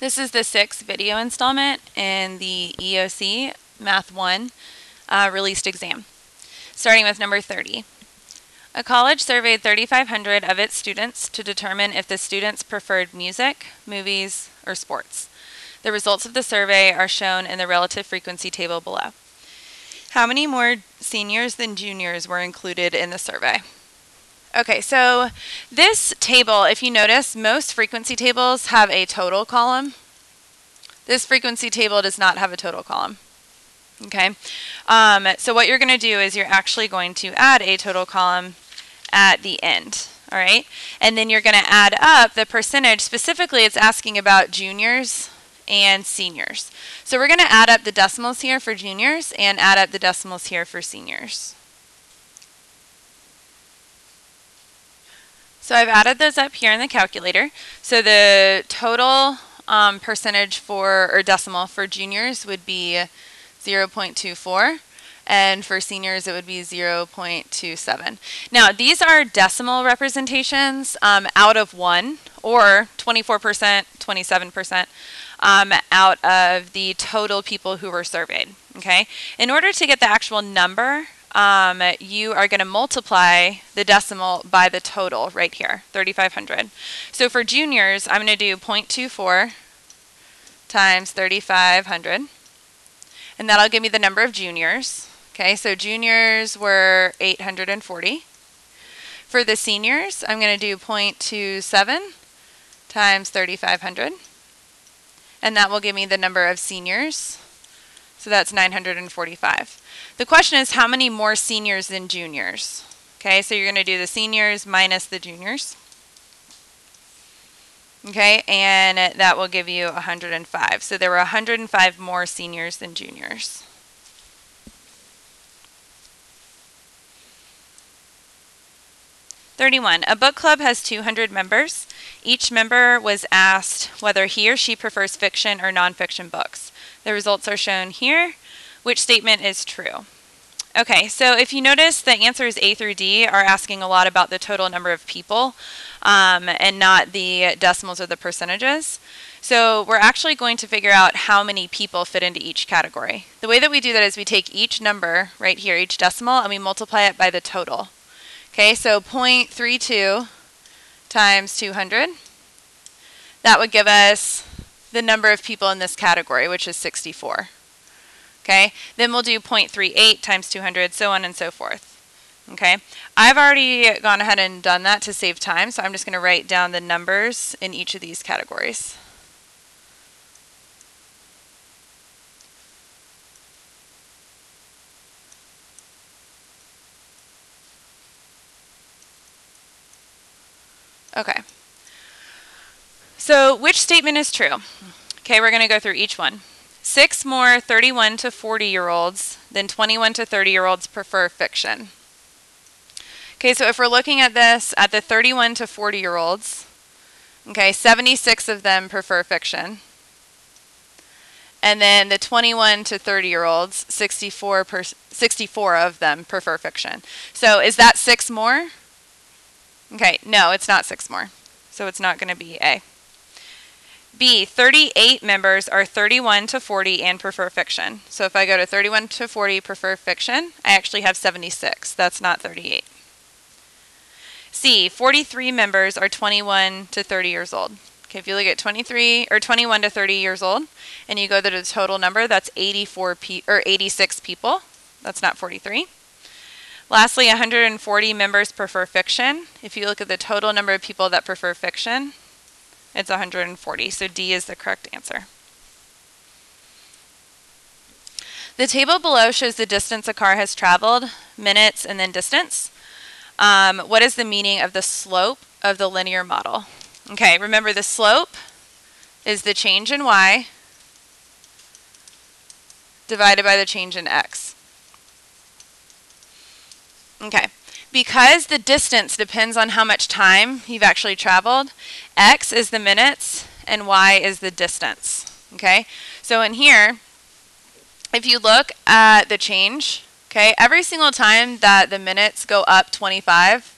This is the sixth video installment in the EOC Math 1 uh, released exam, starting with number 30. A college surveyed 3,500 of its students to determine if the students preferred music, movies, or sports. The results of the survey are shown in the relative frequency table below. How many more seniors than juniors were included in the survey? Okay, so this table, if you notice, most frequency tables have a total column. This frequency table does not have a total column. Okay, um, so what you're going to do is you're actually going to add a total column at the end. All right, and then you're going to add up the percentage. Specifically, it's asking about juniors and seniors. So we're going to add up the decimals here for juniors and add up the decimals here for seniors. So I've added those up here in the calculator. So the total um, percentage for, or decimal for juniors would be 0.24 and for seniors it would be 0.27. Now these are decimal representations um, out of one or 24%, 27% um, out of the total people who were surveyed. Okay, in order to get the actual number, um, you are going to multiply the decimal by the total right here, 3,500. So for juniors, I'm going to do 0.24 times 3,500. And that'll give me the number of juniors. Okay, so juniors were 840. For the seniors, I'm going to do 0.27 times 3,500. And that will give me the number of seniors. So that's 945. The question is how many more seniors than juniors? Okay, so you're going to do the seniors minus the juniors. Okay, and that will give you 105. So there were 105 more seniors than juniors. Thirty-one. A book club has 200 members. Each member was asked whether he or she prefers fiction or nonfiction books. The results are shown here which statement is true? Okay, so if you notice the answers A through D are asking a lot about the total number of people um, and not the decimals or the percentages. So we're actually going to figure out how many people fit into each category. The way that we do that is we take each number right here, each decimal, and we multiply it by the total. Okay, so 0.32 times 200. That would give us the number of people in this category, which is 64. Okay, then we'll do 0.38 times 200, so on and so forth. Okay, I've already gone ahead and done that to save time, so I'm just going to write down the numbers in each of these categories. Okay. So which statement is true? Okay, we're going to go through each one. Six more 31 to 40 year olds than 21 to 30 year olds prefer fiction. Okay, so if we're looking at this at the 31 to 40 year olds, okay, 76 of them prefer fiction. And then the 21 to 30 year olds, 64, per, 64 of them prefer fiction. So is that six more? Okay, no, it's not six more. So it's not going to be A. B, 38 members are 31 to 40 and prefer fiction. So if I go to 31 to 40 prefer fiction, I actually have 76. That's not 38. C, 43 members are 21 to 30 years old. Okay, if you look at 23 or 21 to 30 years old and you go to the total number, that's 84 pe or 86 people. That's not 43. Lastly, 140 members prefer fiction. If you look at the total number of people that prefer fiction, it's 140, so D is the correct answer. The table below shows the distance a car has traveled, minutes, and then distance. Um, what is the meaning of the slope of the linear model? Okay, remember the slope is the change in y divided by the change in x. Okay, because the distance depends on how much time you've actually traveled, x is the minutes and y is the distance. Okay, so in here, if you look at the change, okay, every single time that the minutes go up 25,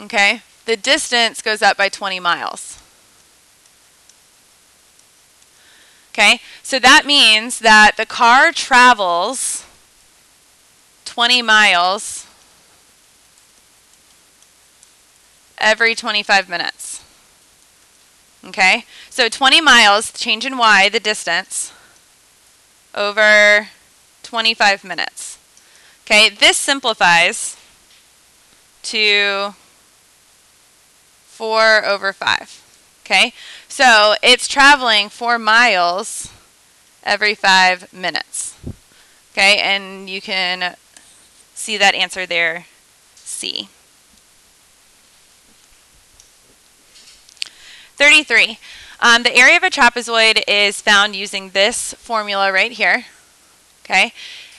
okay, the distance goes up by 20 miles. Okay, so that means that the car travels 20 miles every 25 minutes. Okay, so 20 miles, change in y, the distance, over 25 minutes. Okay, this simplifies to 4 over 5. Okay, so it's traveling 4 miles every 5 minutes. Okay, and you can see that answer there, C. 33. Um, the area of a trapezoid is found using this formula right here. Okay,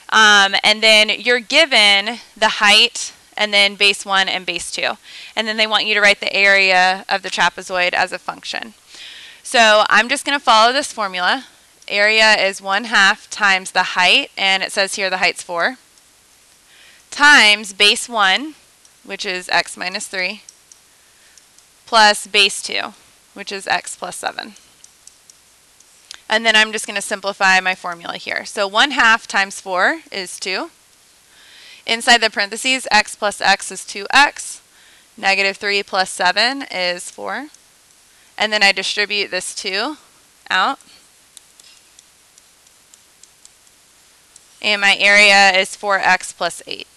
um, and then you're given the height and then base 1 and base 2. And then they want you to write the area of the trapezoid as a function. So I'm just going to follow this formula. Area is 1 half times the height, and it says here the height's 4, times base 1, which is x minus 3, plus base 2, which is x plus 7. And then I'm just going to simplify my formula here. So 1 half times 4 is 2. Inside the parentheses, x plus x is 2x. Negative 3 plus 7 is 4. And then I distribute this 2 out. And my area is 4x plus 8.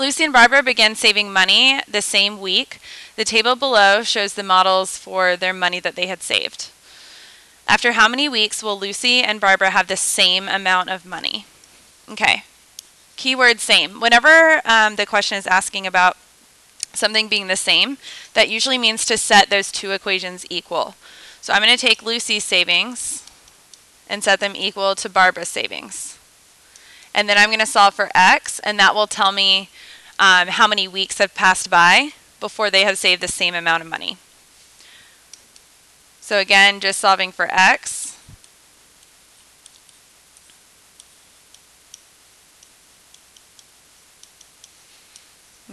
Lucy and Barbara began saving money the same week. The table below shows the models for their money that they had saved. After how many weeks will Lucy and Barbara have the same amount of money? Okay. Keyword same. Whenever um, the question is asking about something being the same, that usually means to set those two equations equal. So I'm going to take Lucy's savings and set them equal to Barbara's savings. And then I'm going to solve for x, and that will tell me um, how many weeks have passed by before they have saved the same amount of money. So again, just solving for x.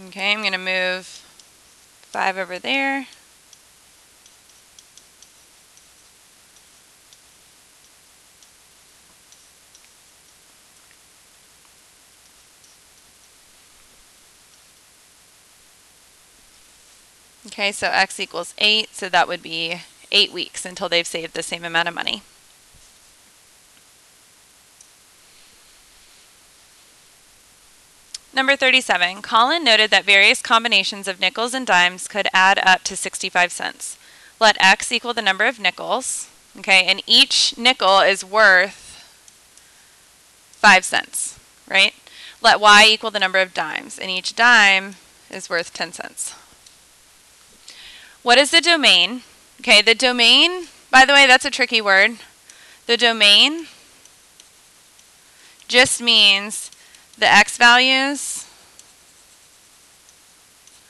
Okay, I'm going to move 5 over there. Okay, so x equals 8, so that would be eight weeks until they've saved the same amount of money. Number 37, Colin noted that various combinations of nickels and dimes could add up to 65 cents. Let x equal the number of nickels, okay, and each nickel is worth 5 cents, right? Let y equal the number of dimes, and each dime is worth 10 cents. What is the domain Okay, the domain, by the way, that's a tricky word. The domain just means the x values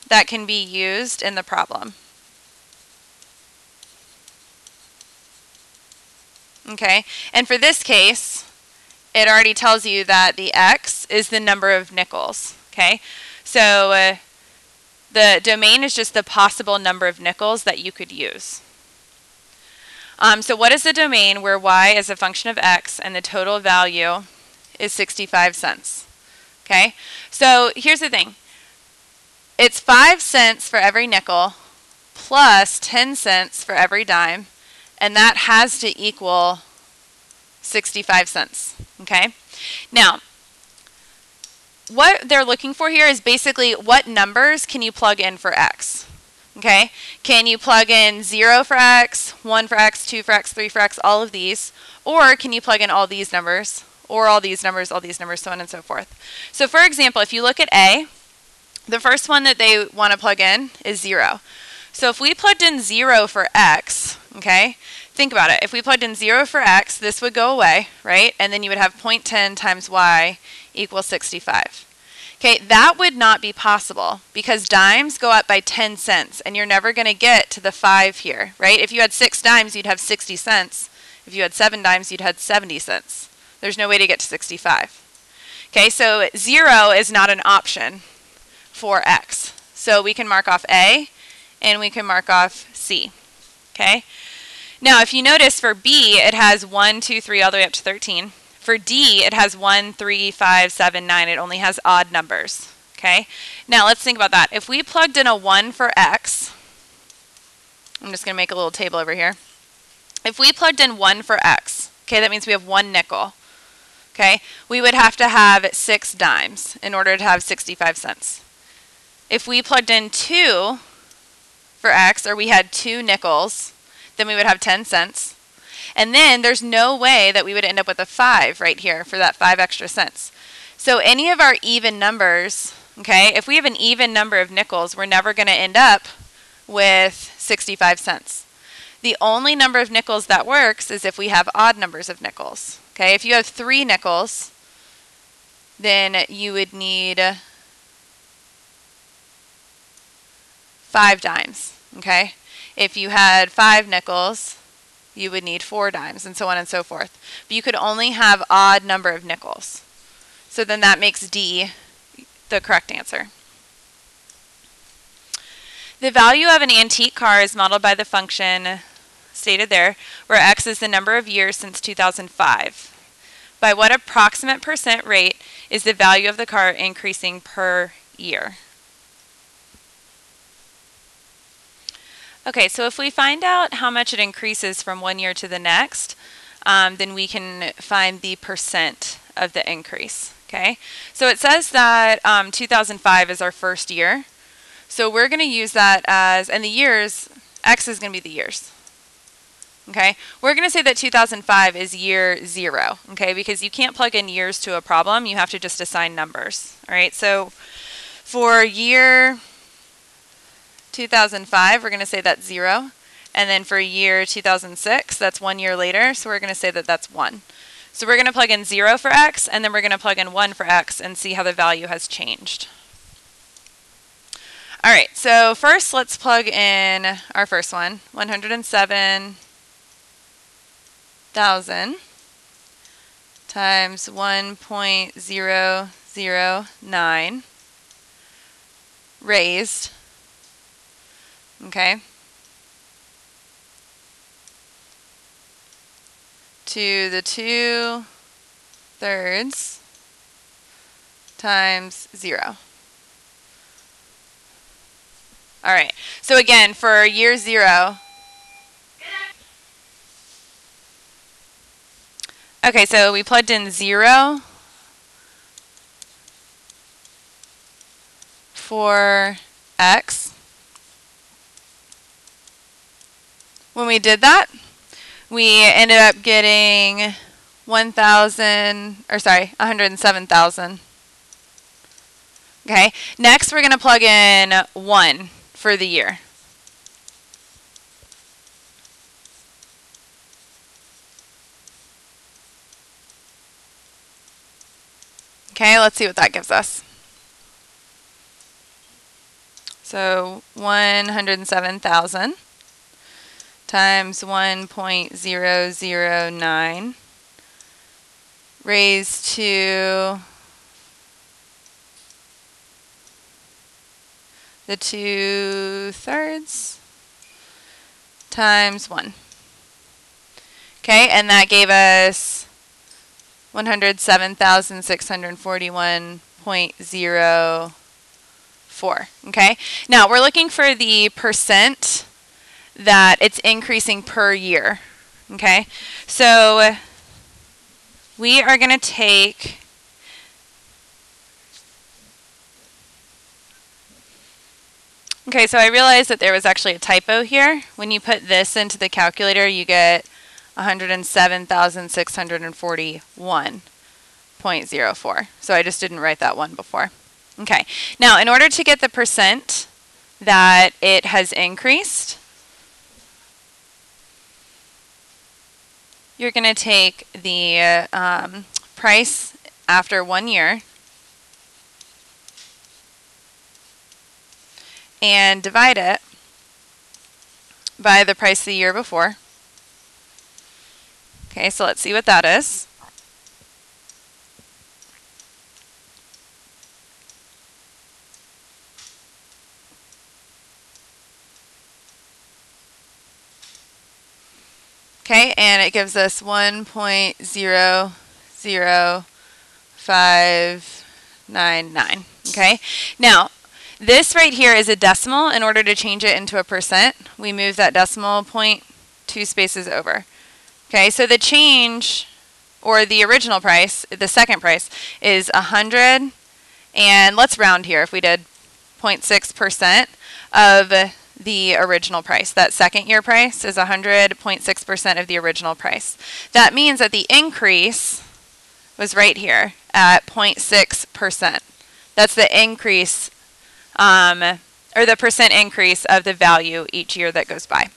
that can be used in the problem. Okay, and for this case, it already tells you that the x is the number of nickels. Okay, so uh, the domain is just the possible number of nickels that you could use. Um, so what is the domain where y is a function of x and the total value is 65 cents? Okay, so here's the thing. It's 5 cents for every nickel plus 10 cents for every dime, and that has to equal 65 cents. Okay, now what they're looking for here is basically what numbers can you plug in for x. Okay, can you plug in 0 for x, 1 for x, 2 for x, 3 for x, all of these? Or can you plug in all these numbers, or all these numbers, all these numbers, so on and so forth? So for example, if you look at A, the first one that they want to plug in is 0. So if we plugged in 0 for x, okay, think about it. If we plugged in 0 for x, this would go away, right? And then you would have 0.10 times y equals 65. Okay, that would not be possible because dimes go up by 10 cents and you're never going to get to the 5 here, right? If you had 6 dimes, you'd have 60 cents. If you had 7 dimes, you'd have 70 cents. There's no way to get to 65. Okay, so 0 is not an option for X. So we can mark off A and we can mark off C. Okay? Now, if you notice for B, it has 1, 2, 3, all the way up to 13. For D, it has 1, 3, 5, 7, 9. It only has odd numbers. Okay? Now, let's think about that. If we plugged in a 1 for X, I'm just going to make a little table over here. If we plugged in 1 for X, okay, that means we have one nickel. Okay? We would have to have 6 dimes in order to have 65 cents. If we plugged in 2 for X, or we had 2 nickels, then we would have 10 cents. And then there's no way that we would end up with a 5 right here for that 5 extra cents. So any of our even numbers, okay, if we have an even number of nickels, we're never going to end up with 65 cents. The only number of nickels that works is if we have odd numbers of nickels. Okay, if you have three nickels, then you would need five dimes. Okay, if you had five nickels, you would need four dimes, and so on and so forth. But you could only have odd number of nickels. So then that makes D the correct answer. The value of an antique car is modeled by the function stated there, where x is the number of years since 2005. By what approximate percent rate is the value of the car increasing per year? Okay, so if we find out how much it increases from one year to the next, um, then we can find the percent of the increase. Okay, so it says that um, 2005 is our first year. So we're going to use that as, and the years, X is going to be the years. Okay, we're going to say that 2005 is year zero, okay, because you can't plug in years to a problem, you have to just assign numbers. All right, so for year 2005, we're going to say that's 0. And then for year 2006, that's one year later, so we're going to say that that's 1. So we're going to plug in 0 for x, and then we're going to plug in 1 for x and see how the value has changed. All right, so first let's plug in our first one, 107,000 times 1.009 raised okay, to the 2 thirds times 0. All right, so again, for year 0, okay, so we plugged in 0 for x. when we did that, we ended up getting 1,000, or sorry, 107,000. Okay, next we're going to plug in 1 for the year. Okay, let's see what that gives us. So 107,000 times 1.009 raised to the 2 thirds times 1. Okay, and that gave us 107,641.04. Okay, now we're looking for the percent that it's increasing per year. Okay, so we are going to take Okay, so I realized that there was actually a typo here. When you put this into the calculator, you get 107,641.04. So I just didn't write that one before. Okay, now in order to get the percent that it has increased, you're going to take the um, price after one year and divide it by the price the year before. Okay, so let's see what that is. Okay, and it gives us 1.00599. Okay, now this right here is a decimal. In order to change it into a percent, we move that decimal point two spaces over. Okay, so the change or the original price, the second price, is 100, and let's round here if we did 0.6% of the original price. That second year price is 100.6% of the original price. That means that the increase was right here at 0.6%. That's the increase, um, or the percent increase of the value each year that goes by.